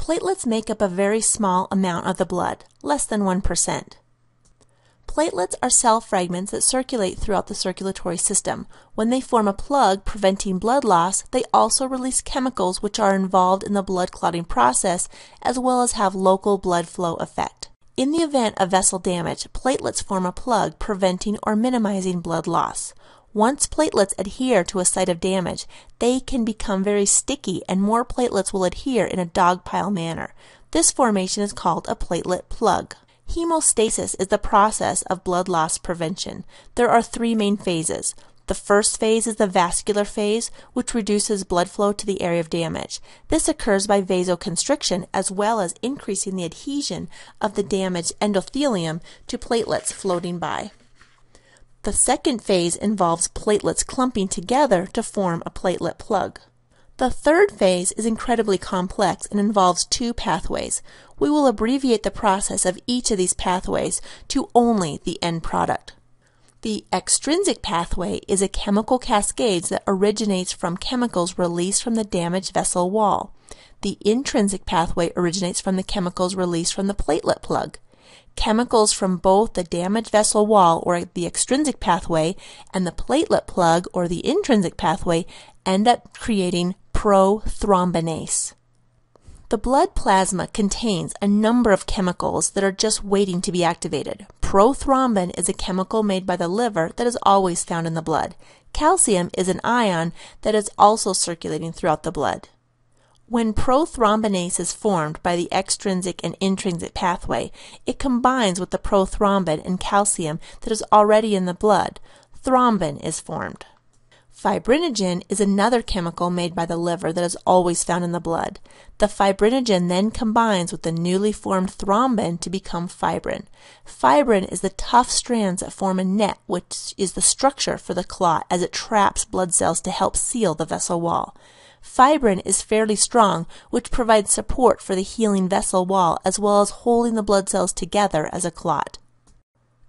Platelets make up a very small amount of the blood, less than 1%. Platelets are cell fragments that circulate throughout the circulatory system. When they form a plug preventing blood loss, they also release chemicals which are involved in the blood clotting process as well as have local blood flow effect. In the event of vessel damage, platelets form a plug preventing or minimizing blood loss. Once platelets adhere to a site of damage, they can become very sticky and more platelets will adhere in a dogpile manner. This formation is called a platelet plug. Hemostasis is the process of blood loss prevention. There are three main phases. The first phase is the vascular phase, which reduces blood flow to the area of damage. This occurs by vasoconstriction as well as increasing the adhesion of the damaged endothelium to platelets floating by. The second phase involves platelets clumping together to form a platelet plug. The third phase is incredibly complex and involves two pathways. We will abbreviate the process of each of these pathways to only the end product. The extrinsic pathway is a chemical cascade that originates from chemicals released from the damaged vessel wall. The intrinsic pathway originates from the chemicals released from the platelet plug chemicals from both the damaged vessel wall or the extrinsic pathway and the platelet plug or the intrinsic pathway end up creating prothrombinase. The blood plasma contains a number of chemicals that are just waiting to be activated. Prothrombin is a chemical made by the liver that is always found in the blood. Calcium is an ion that is also circulating throughout the blood. When prothrombinase is formed by the extrinsic and intrinsic pathway, it combines with the prothrombin and calcium that is already in the blood. Thrombin is formed. Fibrinogen is another chemical made by the liver that is always found in the blood. The fibrinogen then combines with the newly formed thrombin to become fibrin. Fibrin is the tough strands that form a net, which is the structure for the clot as it traps blood cells to help seal the vessel wall. Fibrin is fairly strong, which provides support for the healing vessel wall as well as holding the blood cells together as a clot.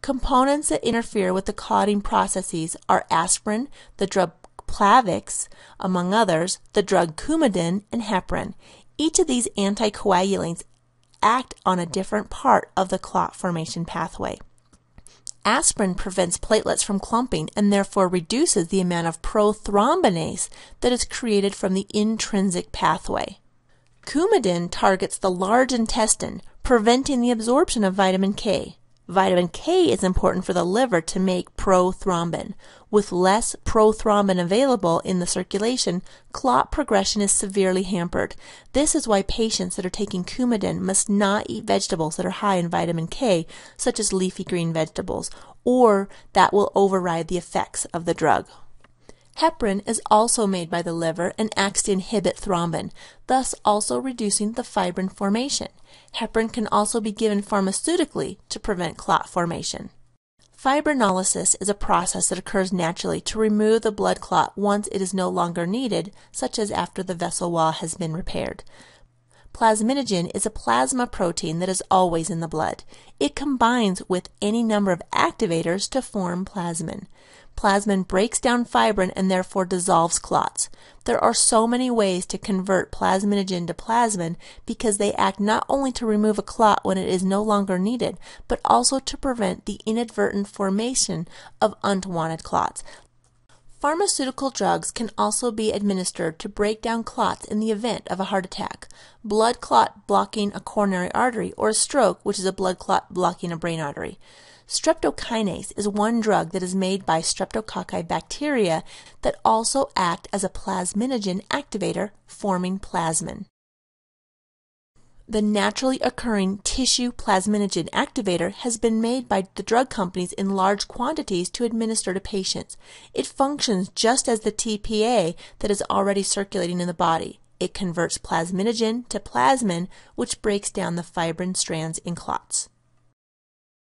Components that interfere with the clotting processes are aspirin, the drug Plavix, among others, the drug Coumadin, and heparin. Each of these anticoagulants act on a different part of the clot formation pathway. Aspirin prevents platelets from clumping and therefore reduces the amount of prothrombinase that is created from the intrinsic pathway. Coumadin targets the large intestine, preventing the absorption of vitamin K. Vitamin K is important for the liver to make prothrombin. With less prothrombin available in the circulation, clot progression is severely hampered. This is why patients that are taking Coumadin must not eat vegetables that are high in vitamin K, such as leafy green vegetables, or that will override the effects of the drug. Heparin is also made by the liver and acts to inhibit thrombin, thus also reducing the fibrin formation. Heparin can also be given pharmaceutically to prevent clot formation. Fibrinolysis is a process that occurs naturally to remove the blood clot once it is no longer needed, such as after the vessel wall has been repaired. Plasminogen is a plasma protein that is always in the blood. It combines with any number of activators to form plasmin. Plasmin breaks down fibrin and therefore dissolves clots. There are so many ways to convert plasminogen to plasmin because they act not only to remove a clot when it is no longer needed, but also to prevent the inadvertent formation of unwanted clots. Pharmaceutical drugs can also be administered to break down clots in the event of a heart attack, blood clot blocking a coronary artery, or a stroke, which is a blood clot blocking a brain artery. Streptokinase is one drug that is made by streptococci bacteria that also act as a plasminogen activator, forming plasmin. The naturally occurring tissue plasminogen activator has been made by the drug companies in large quantities to administer to patients. It functions just as the TPA that is already circulating in the body. It converts plasminogen to plasmin, which breaks down the fibrin strands in clots.